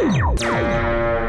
Thank you.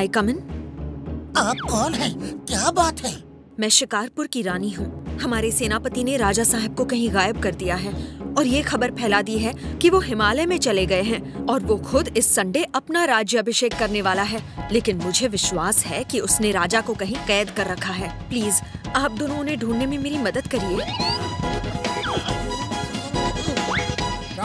आई कम इन आप कौन है? क्या बात है? मैं शिकारपुर की रानी हूँ। हमारे सेनापति ने राजा साहब को कहीं गायब कर दिया है और ये खबर फैला दी है कि वो हिमालय में चले गए हैं और वो खुद इस संडे अपना राज्य अभिषेक करने वाला है। लेकिन मुझे विश्वास है कि उसने राजा को कहीं कैद कर रखा है। प्लीज़ आप दोनों उन्हें ढूँढने में मेरी मदद करिए।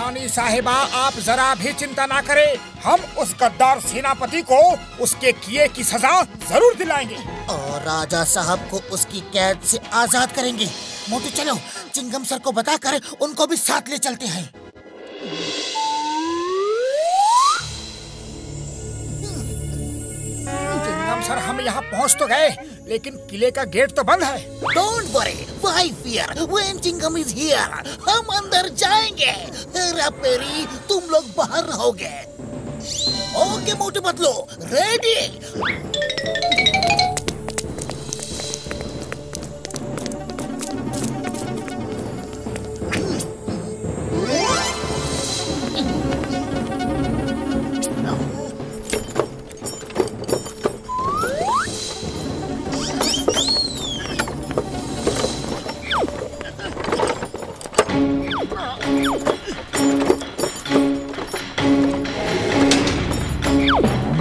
रानी साहिबा आप जरा भी चिंता ना करें। हम उस गद्दार सेनापति को उसके किए की सजा ज़रूर दिलाएँगे। और राजा साहब को उसकी कैद से आज़ाद करेंगे। मोटू चलो चिंगम सर को बताकर उनको भी साथ ले चलते हैं। चिंगम सर हम यहाँ पहुँच तो गए। लेकिन किले का गेट तो बंद है। Don't worry why fear when Chingam is here हम अंदर जाएँगे। हेरा पेरी तुम लोग बाहर रहोगे। ओके, मोटे बदलो रेडी तुम्हारी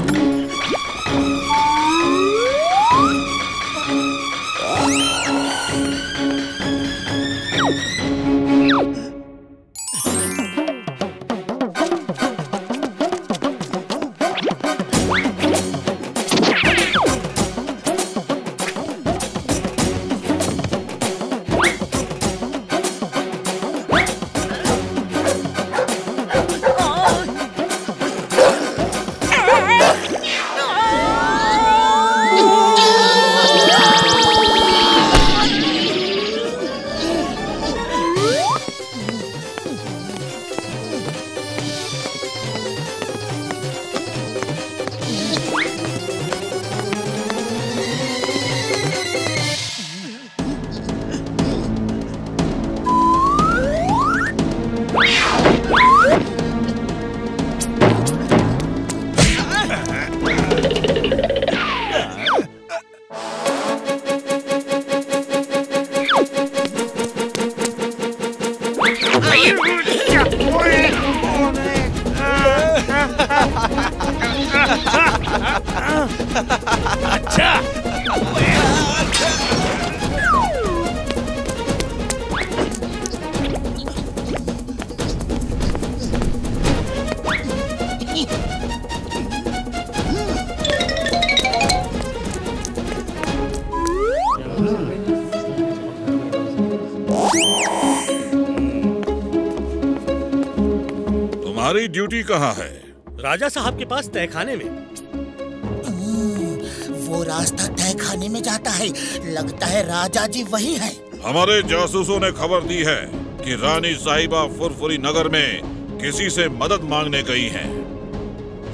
कहाँ है? राजा साहब के पास तहखाने में। वो रास्ता तय खाने में जाता है। लगता है राजा जी वही है। हमारे जासूसों ने खबर दी है कि रानी साहिबा फुरफुरी नगर में किसी से मदद मांगने गई हैं।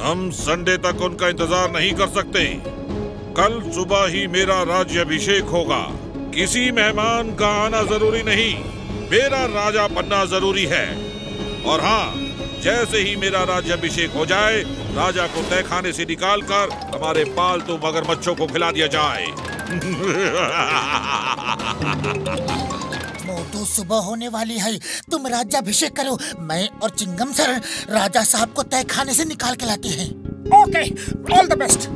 हम संडे तक उनका इंतज़ार नहीं कर सकते। कल सुबह ही मेरा राज्य अभिषेक होगा। किसी मेहमान का आना ज़रूरी नहीं। मेरा राजा बनना ज़रूरी है। और हाँ जैसे ही मेरा राज्य अभिषेक हो जाए, राजा को तय तहखाने से निकाल कर हमारे पालतू तो मगरमच्छों को खिला दिया जाए। मोटू सुबह होने वाली है। तुम राज्याभिषेक करो। मैं और चिंगम सर राजा साहब को तय खाने से निकाल के लाते हैं। ओके ऑल द बेस्ट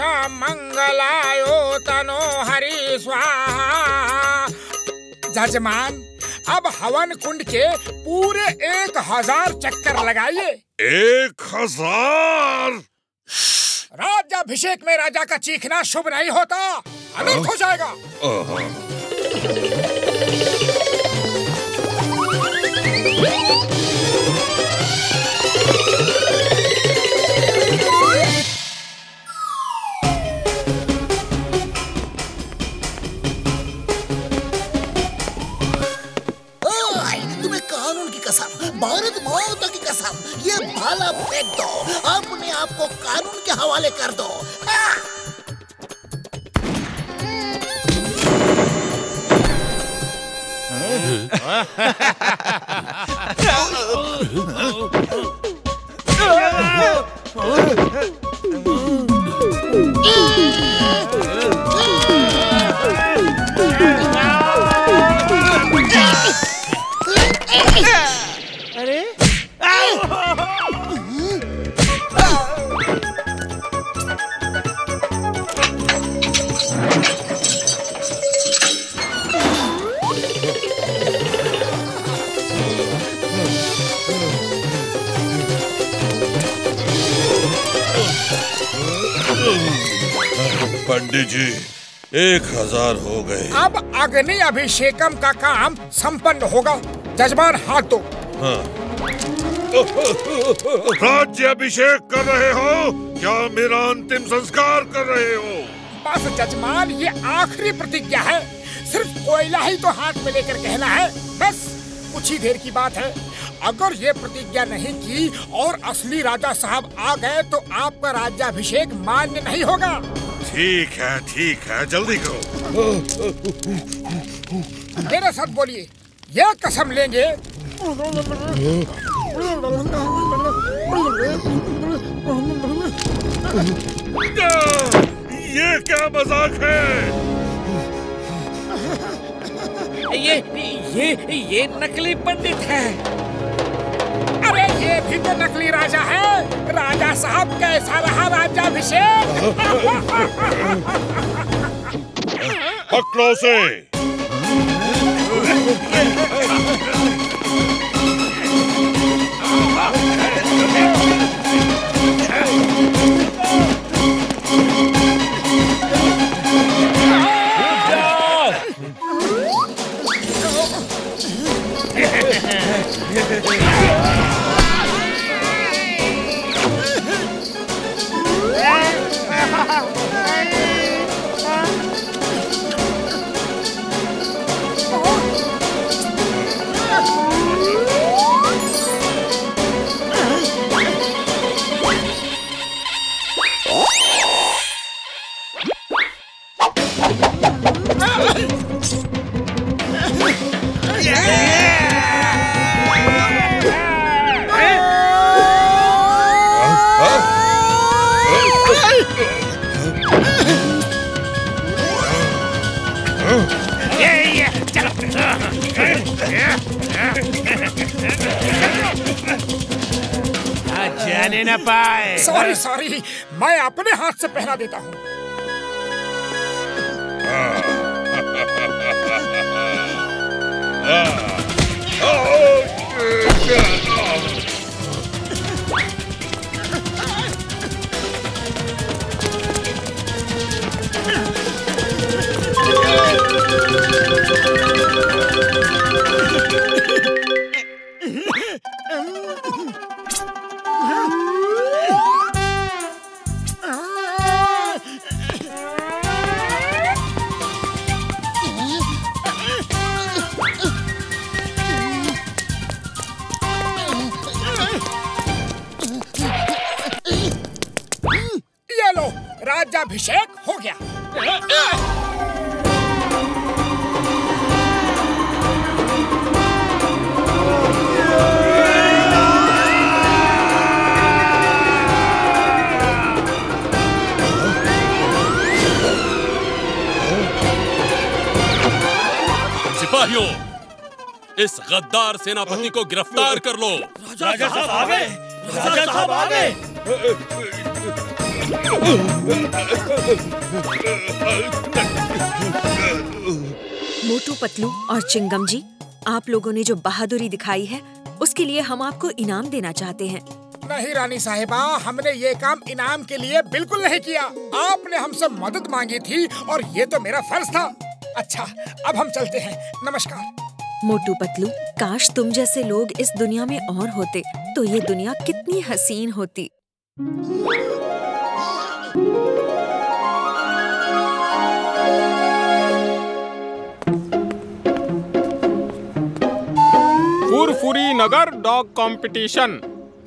पुंडरीकाक्ष मंगलायो तनो हरि स्वाहा। जजमान अब हवन कुंड के पूरे एक हज़ार चक्कर लगाइए। एक हज़ार? राज्याभिषेक में राजा का चीखना शुभ नहीं होता। अनर्थ हो जाएगा। ओए, भाला फेंक दो अपने आप को कानून के हवाले कर दो हाँ! पंडित जी। एक हज़ार हो गए। अब अग्नि अभिषेकम का काम संपन्न होगा। जजमान हाथ दो। राज्य अभिषेक कर रहे हो? क्या मेरा अंतिम संस्कार कर रहे हो? बस जजमान ये आखिरी प्रतिज्ञा है। सिर्फ़ कोयला ही तो हाथ में लेकर कहना है। बस कुछ ही देर की बात है। अगर ये प्रतिज्ञा नहीं की और असली राजा साहब आ गए तो आपका राज्याभिषेक मान्य नहीं होगा। ठीक है ठीक है। जल्दी करो। मेरे साथ बोलिए ये कसम लेंगे। ये क्या मज़ाक है? ये ये ये नकली पंडित है। ये भी तो नकली राजा है। राजा साहब कैसा रहा राजा पकड़ो से। देता हूँ। सेनापति को गिरफ़्तार कर लो। राजा साहब आ गए राजा साहब आ गए मोटू पतलू और चिंगम जी आप लोगों ने जो बहादुरी दिखाई है उसके लिए हम आपको इनाम देना चाहते हैं। नहीं रानी साहिबा हमने ये काम इनाम के लिए बिल्कुल नहीं किया। आपने हमसे मदद मांगी थी और ये तो मेरा फ़र्ज़ था। अच्छा अब हम चलते हैं। नमस्कार। मोटू पतलू, काश तुम जैसे लोग इस दुनिया में और होते तो ये दुनिया कितनी हसीन होती। Furfuri Nagar dog competition.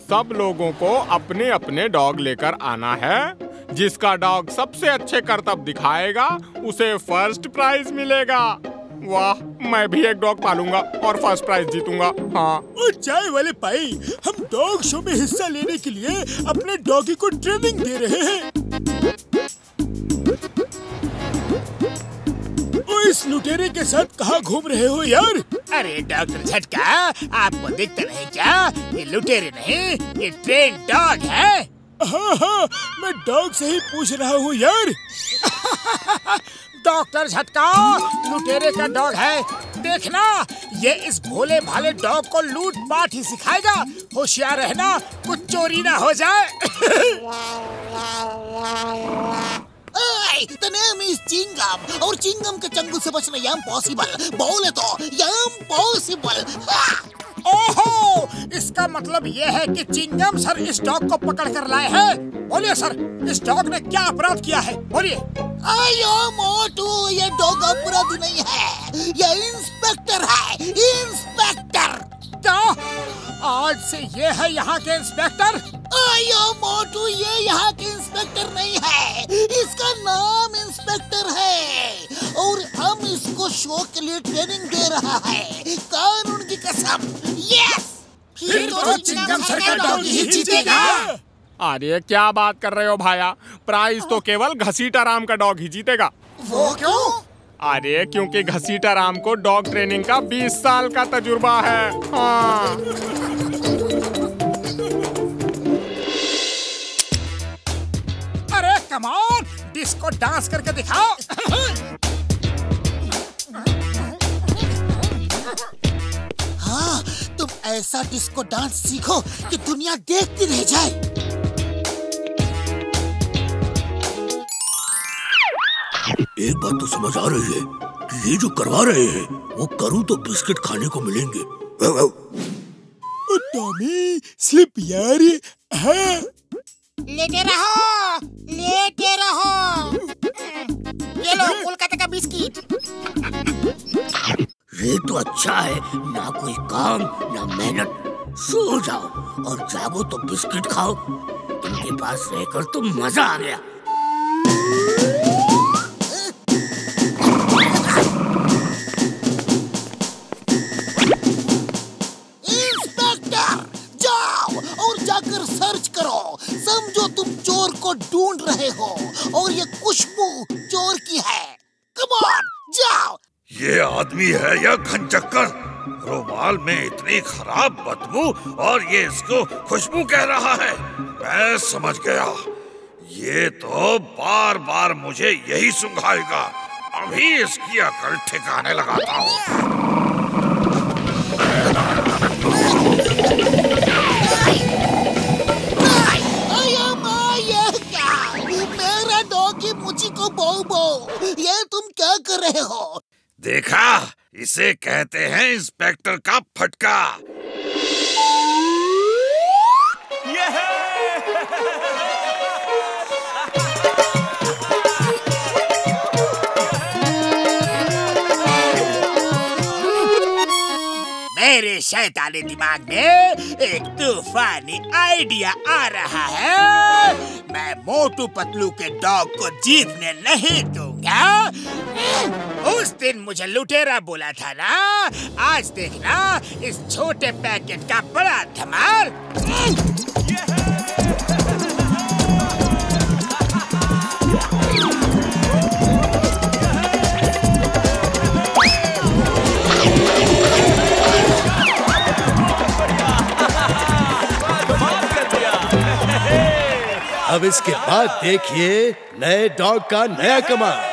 सब लोगों को अपने अपने डॉग लेकर आना है। जिसका डॉग सबसे अच्छे करतब दिखाएगा, उसे फ़र्स्ट प्राइज मिलेगा। वाह मैं भी एक डॉग पालूँगा और फ़र्स्ट प्राइज जीतूँगा। हाँ। ओ चाय वाले भाई हम डॉग शो में हिस्सा लेने के लिए अपने डॉगी को ट्रेनिंग दे रहे हैं। ओ इस लुटेरे के साथ कहाँ घूम रहे हो यार? अरे डॉक्टर झटका आपको दिखता नहीं क्या? ये लुटेरे नहीं ये ट्रेन डॉग है। हाँ हाँ मैं डॉग से ही पूछ रहा हूँ यार। डॉक्टर झटका लुटेरे का डॉग है। देखना, ये इस भोले भाले डॉग को लूट पाट ही सिखाएगा। होशियार रहना, कुछ चोरी ना हो जाए। the name is चिंगम, और चिंगम के चंगुल से बचना यम पॉसिबल बोले तो यम पॉसिबल ओहो! इसका मतलब ये है कि चिंगम सर इस डॉग को पकड़ कर लाए हैं। बोलिए सर इस डॉग ने क्या अपराध किया है? बोलिए। आयो मोटू ये डॉग अपराध नहीं है। ये इंस्पेक्टर है इंस्पेक्टर। क्या आज से ये है यहाँ के इंस्पेक्टर? आयो मोटू ये यहाँ के इंस्पेक्टर नहीं है। इसका नाम इंस्पेक्टर है। और हम इसको शो के लिए ट्रेनिंग दे रहा है। कानून की कसम। यस फिर तो चिंगम सर का ही जीतेगा। अरे क्या बात कर रहे हो भाया? प्राइज तो केवल घसीटा राम का डॉग ही जीतेगा। वो क्यों? अरे क्योंकि घसीटा राम को डॉग ट्रेनिंग का 20 साल का तजुर्बा है। हाँ। अरे कमान डिस्को डांस करके दिखाओ। हाँ ऐसा डिस्को डांस सीखो कि दुनिया देखती रह जाए। एक बात तो समझ आ रही है कि ये जो करवा रहे हैं वो करूँ तो बिस्किट खाने को मिलेंगे। टॉमी स्लिप यार हाँ। लेटे रहो लेटे रहो। ये लो कोलकाता का बिस्किट। तो अच्छा है, ना कोई काम, ना मेहनत। सो जाओ और जागो तो बिस्किट खाओ। तुमके पास रहकर तो मज़ा आ गया। आदमी है या खंचक्कर रुमाल में इतनी खराब बदबू और ये इसको खुशबू कह रहा है। मैं समझ गया। ये तो बार बार मुझे यही सुंघाएगा। अभी इसकी अकल ठिकाने लगाता हूँ। को बो बो ये तुम क्या कर रहे हो? देखा, इसे कहते हैं इंस्पेक्टर का फटका। मेरे शैतानी दिमाग में एक तूफानी आइडिया आ रहा है। मैं मोटू पतलू के डॉग को जीतने नहीं दूँगा। उस दिन मुझे लुटेरा बोला था ना? आज देखना, इस छोटे पैकेट का बड़ा धमाल। अब इसके बाद देखिए नए डॉग का नया कमाल।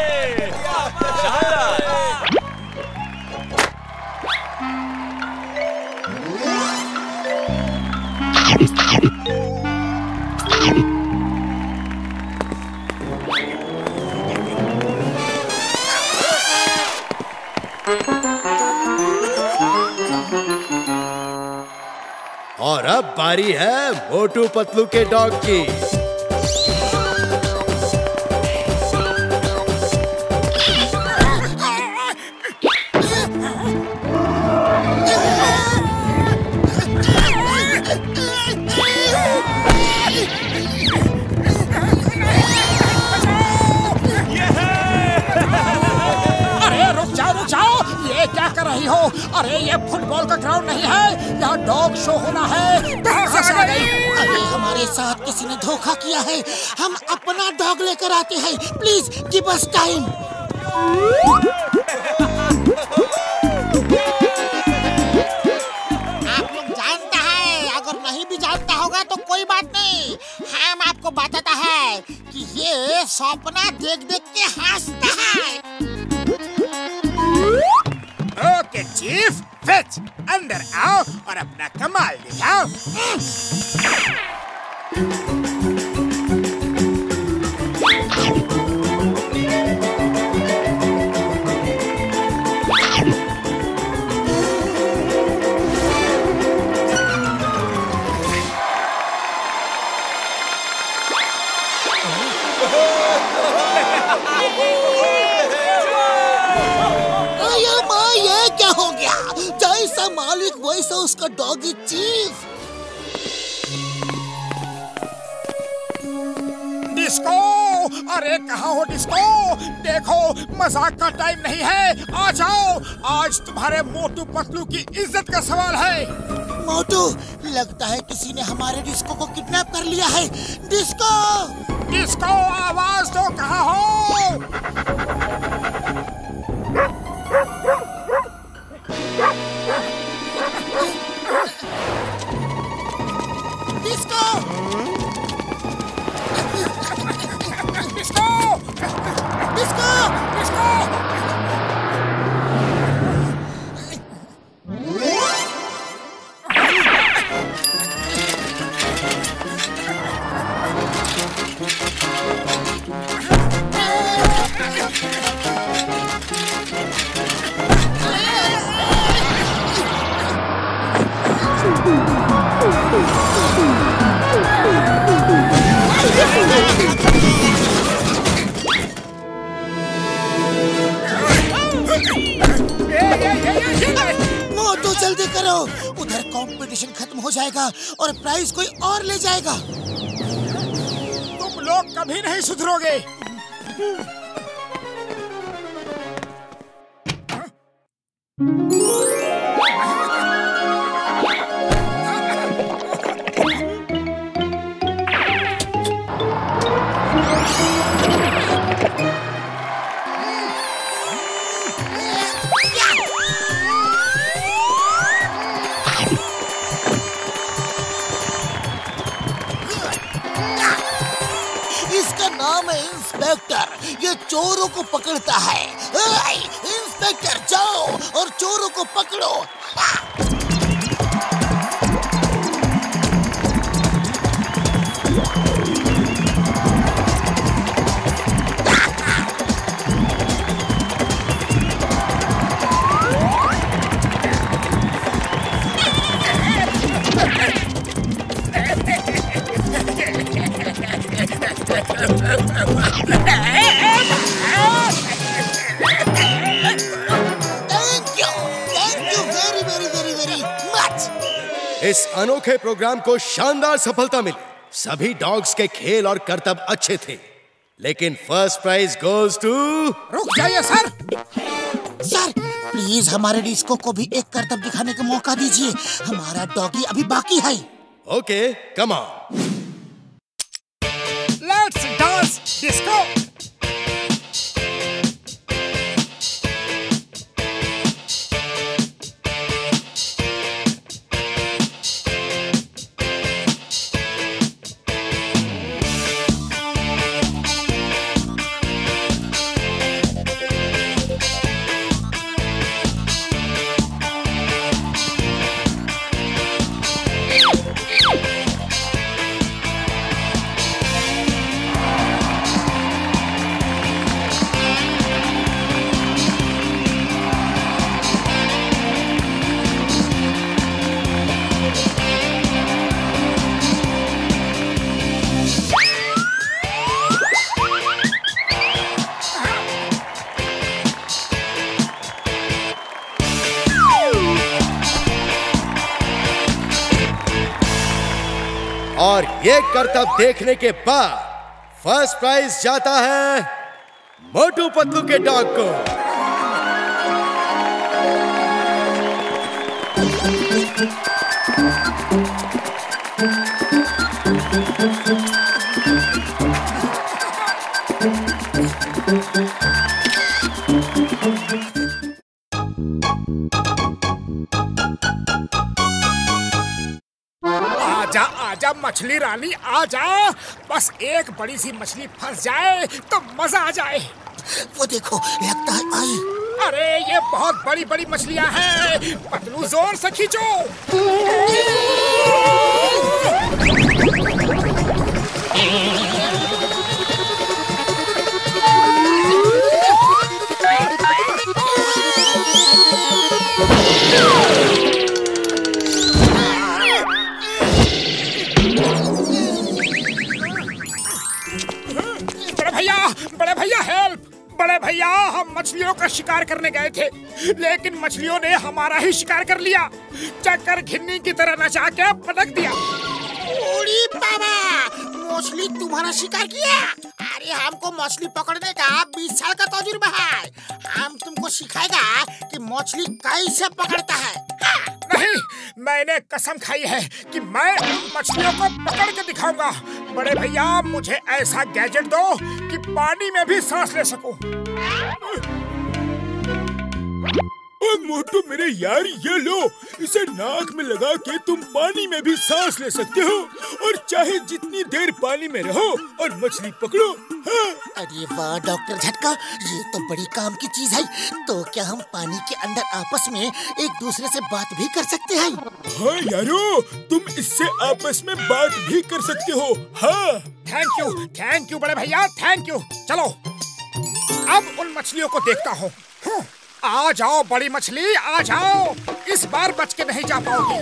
बारी है मोटू पतलू के डॉग की। किसी ने धोखा किया है। हम अपना डॉग लेकर आते हैं। प्लीज़ गिव अस टाइम आप लोग जानता है, अगर नहीं भी जानता होगा तो कोई बात नहीं। हम आपको बताता है कि ये सपना देख देख के हंसता है। ओके चीफ फिच अंदर आओ और अपना कमाल दिखाओ। क्या हो गया? जैसा मालिक वैसा उसका डॉगी चीफ डिस्को। अरे कहा हो डिस्को? देखो मज़ाक का टाइम नहीं है। आ जाओ। आज तुम्हारे मोटू पतलू की इज़्ज़त का सवाल है। मोटू लगता है किसी ने हमारे डिस्को को किडनैप कर लिया है। डिस्को! डिस्को आवाज़ तो कहा हो? जल्दी करो। उधर खत्म हो जाएगा और प्राइज कोई और ले जाएगा। तुम लोग कभी नहीं सुधरोगे। ये चोरों को पकड़ता है। इंस्पेक्टर जाओ और चोरों को पकड़ो। इस अनोखे प्रोग्राम को शानदार सफलता मिली। सभी डॉग्स के खेल और करतब अच्छे थे। लेकिन फ़र्स्ट प्राइज गोज टू रुक जाइए सर। सर प्लीज़ हमारे डिस्को को भी एक करतब दिखाने का मौका दीजिए। हमारा डॉगी अभी बाकी है। ओके कम ऑन डिस्को करतब देखने के बाद फ़र्स्ट प्राइज जाता है मोटू पतलू के डॉग को। आजा मछली आ जा। बस एक बड़ी सी मछली फंस जाए तो मज़ा आ जाए। वो देखो लगता है आई। अरे ये बहुत बड़ी बड़ी मछलियाँ हैं। पतलू ज़ोर से खींचो। भैया, हम मछलियों का शिकार करने गए थे, लेकिन मछलियों ने हमारा ही शिकार कर लिया। चक्कर घिन्नी की तरह नचा के पटक दिया। बाबा, मछली तुम्हारा शिकार किया? अरे हमको मछली पकड़ने का बीस साल का तजुर्बा है। हम तुमको सिखाएगा कि मछली कैसे पकड़ता है। नहीं, मैंने कसम खाई है कि मैं मछलियों को पकड़ के दिखाऊँगा। बड़े भैया, मुझे ऐसा गैजेट दो कि पानी में भी सांस ले सकूँ। ओ मोटू मेरे यार ये लो। इसे नाक में लगा के तुम पानी में भी सांस ले सकते हो और चाहे जितनी देर पानी में रहो और मछली पकड़ो हाँ। अरे वाह डॉक्टर झटका ये तो बड़ी काम की चीज़ है। तो क्या हम पानी के अंदर आपस में एक दूसरे से बात भी कर सकते हैं? हाँ यारो तुम इससे आपस में बात भी कर सकते हो हाँ। थैंक यू थैंक यू बड़े भैया थैंक यू चलो अब उन मछलियों को देखता हूँ। हूँ। आ जाओ बड़ी मछली, आ जाओ। इस बार बच के नहीं जा पाओगी।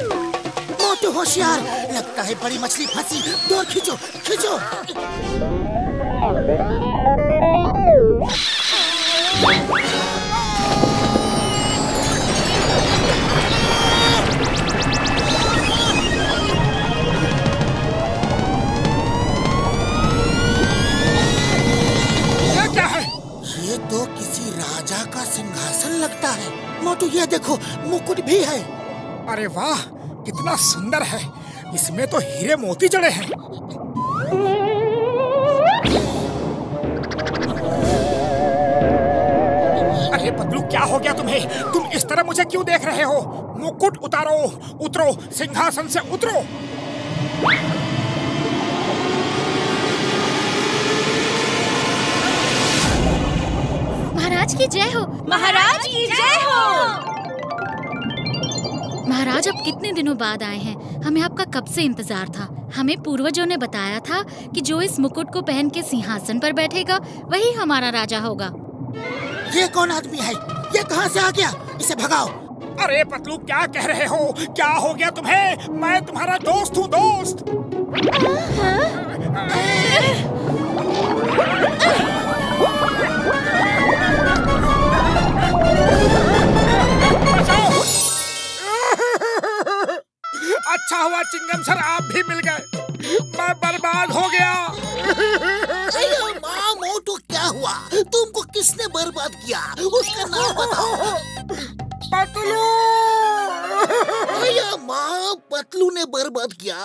मोटू होशियार, लगता है बड़ी मछली फंसी। दूर खींचो खींचो। राजा का सिंहासन लगता है। मोटू, ये देखो, मुकुट भी है। अरे वाह, कितना सुंदर है। इसमें तो हीरे मोती जड़े हैं। अरे पतलू क्या हो गया तुम्हें? तुम इस तरह मुझे क्यों देख रहे हो? मुकुट, उतारो, उतरो, सिंहासन से उतरो। महाराज की जय हो। महाराज की जय हो। महाराज अब कितने दिनों बाद आए हैं? हमें आपका कब से इंतज़ार था? हमें पूर्वजों ने बताया था कि जो इस मुकुट को पहन के सिंहासन पर बैठेगा वही हमारा राजा होगा। ये कौन आदमी है? ये कहाँ से आ गया? इसे भगाओ। अरे पतलू क्या कह रहे हो? क्या हो गया तुम्हें? मैं तुम्हारा दोस्त हूँ दोस्त। बचाओ। अच्छा हुआ चिंगम सर आप भी मिल गए। मैं बर्बाद हो गया। अरे माँ मोटू क्या हुआ? तुमको किसने बर्बाद किया? उसका नाम बताओ। पतलू। या माँ पतलू ने बर्बाद किया।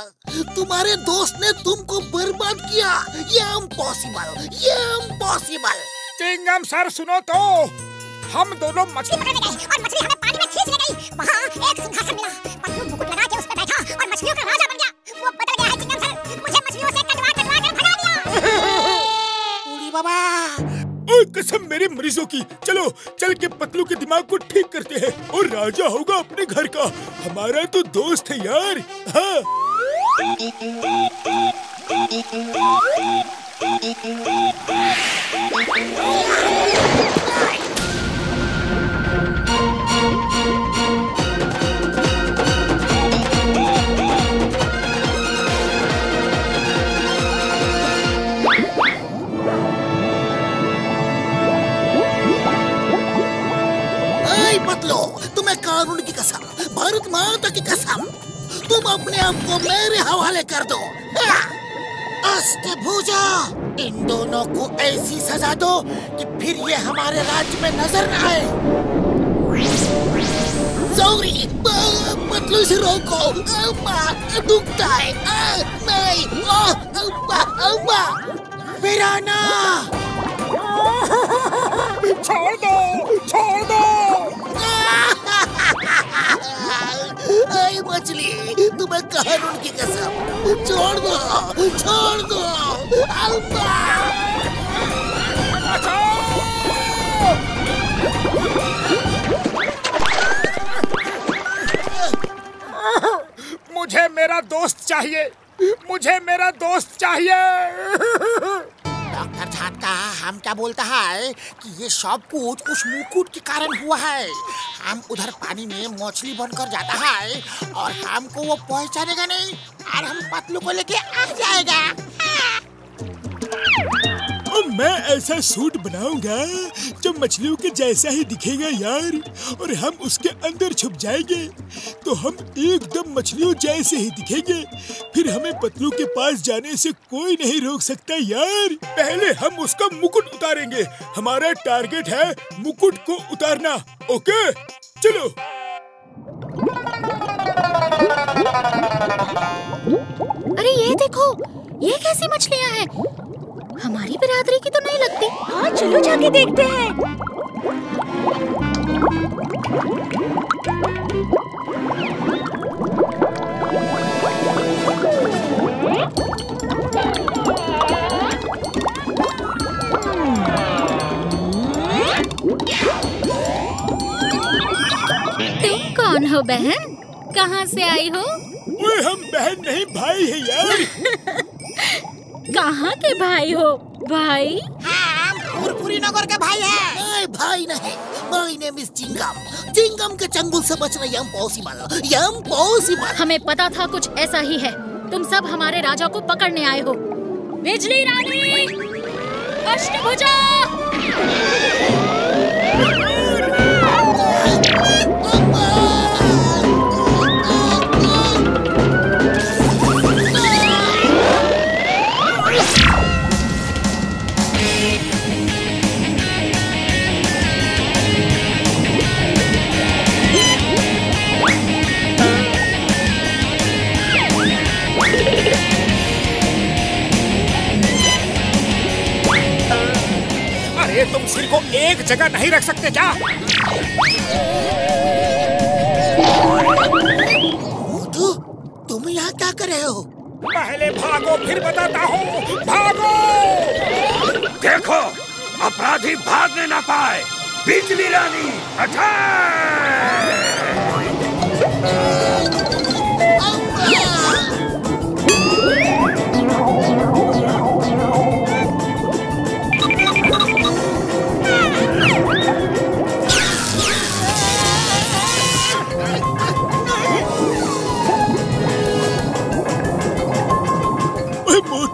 तुम्हारे दोस्त ने तुमको बर्बाद किया। ये इम्पॉसिबल ये इम्पॉसिबल चिंगम सर सुनो तो। हम दोनों मछली पकड़ने गए और मछली हमें पानी में खींचने गई। वहाँ एक सिंहासन मिला। पतलू मछलियों का राजा बन गया वो बदल गया है चिंगम सर मुझे मछलियों से कटवा कटवा कर भगा दिया उड़ी बाबा ओए कसम मेरे मरीजों की चलो चल के पतलू के दिमाग को ठीक करते हैं और राजा होगा अपने घर का हमारा तो दोस्त है यार हाँ तुम को मेरे हवाले कर दो। अष्टभुजा इन दोनों को ऐसी सजा दो कि फिर ये हमारे राज्य में नज़र न आए। सॉरी पतलू इसे रोको। दुखता है। नहीं। अम्मा अम्मा। छोड़ दो छोड़ दो। ऐ मछली। तुम्हें कानून की कसम। छोड़ दो छोड़ दो। मुझे मेरा दोस्त चाहिए। मुझे मेरा दोस्त चाहिए। हम क्या बोलता है कि ये सब कुछ उस मुकुट के कारण हुआ है। हम उधर पानी में मछली बनकर जाता है और हमको वो पहचानेगा नहीं और हम पतलू को लेके आ जाएगा। और मैं ऐसा सूट बनाऊँगा जो मछलियों के जैसा ही दिखेगा यार, और हम उसके अंदर छुप जाएँगे। तो हम एकदम मछलियों जैसे ही दिखेंगे। फिर हमें पतलू के पास जाने से कोई नहीं रोक सकता यार। पहले हम उसका मुकुट उतारेंगे। हमारा टारगेट है मुकुट को उतारना। ओके? चलो। अरे, ये देखो, ये कैसी मछलियाँ हैं? हमारी बिरादरी की तो नहीं लगती। हाँ चलो जाके देखते हैं। तुम कौन हो बहन? कहाँ से आई हो? हम बहन नहीं भाई है यार। कहाँ के भाई हो भाई? पुरपुरी नगर के भाई है। भाई नहीं। My name is Chingam. Chingam के चंगुल से बचना यम पॉसिबल यम पॉसिबल। हमें पता था कुछ ऐसा ही है। तुम सब हमारे राजा को पकड़ने आए हो। बिजली रानी अष्टभुजा सिर को एक जगह नहीं रख सकते क्या? मोटू तुम यहाँ क्या कर रहे हो? पहले भागो फिर बताता हूँ। भागो! देखो अपराधी भागने ना पाए। बिजली रानी अटैक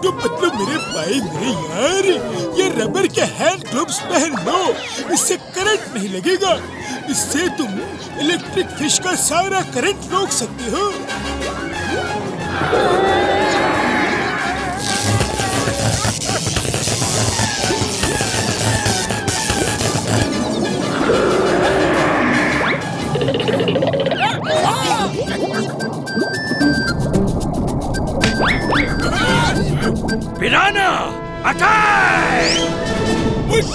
ओए मतलब मेरे भाई, मेरे यार, ये रबर के हैंड ग्लोव्स पहन लो। इससे करंट नहीं लगेगा। इससे तुम इलेक्ट्रिक फ़िश का सारा करंट रोक सकते हो।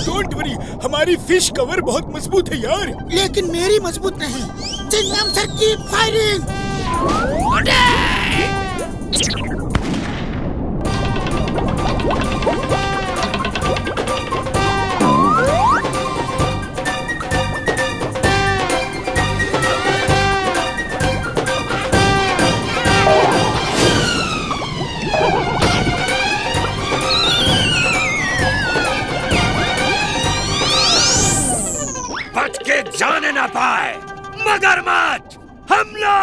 डोंट वरी हमारी फ़िश कवर बहुत मज़बूत है यार। लेकिन मेरी मज़बूत नहीं चिंगम सर की फायरिंग बच मगरमच्छ हमला!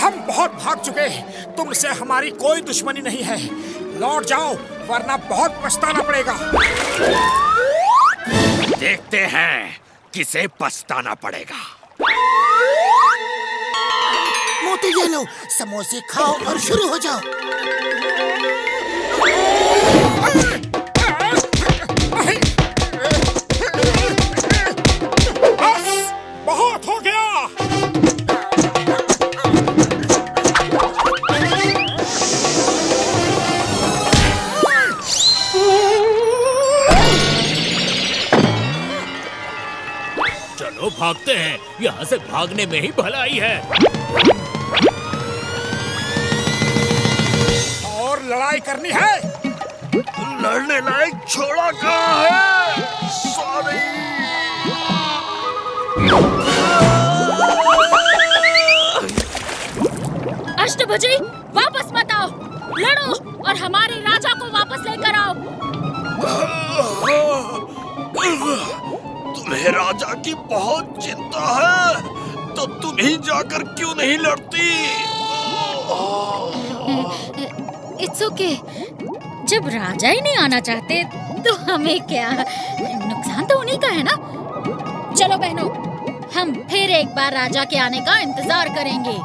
हम बहुत भाग चुके तुमसे हमारी कोई दुश्मनी नहीं है। लौट जाओ वरना बहुत पछताना पड़ेगा। देखते हैं किसे पछताना पड़ेगा। मोटू ये लो समोसे खाओ और शुरू हो जाओ। भागते हैं। यहाँ से भागने में ही भलाई है। और लड़ाई करनी है। लड़ने लायक छोड़ा कहाँ है? सॉरी अष्टभुजी वापस मत आओ। लड़ो और हमारे राजा को वापस लेकर आओ। तुम्हें राजा की बहुत चिंता है तो तुम ही जाकर क्यों नहीं लड़ती? इट्स ओके जब राजा ही नहीं आना चाहते तो हमें क्या? नुकसान तो उन्हीं का है ना? चलो बहनों, हम फिर एक बार राजा के आने का इंतज़ार करेंगे।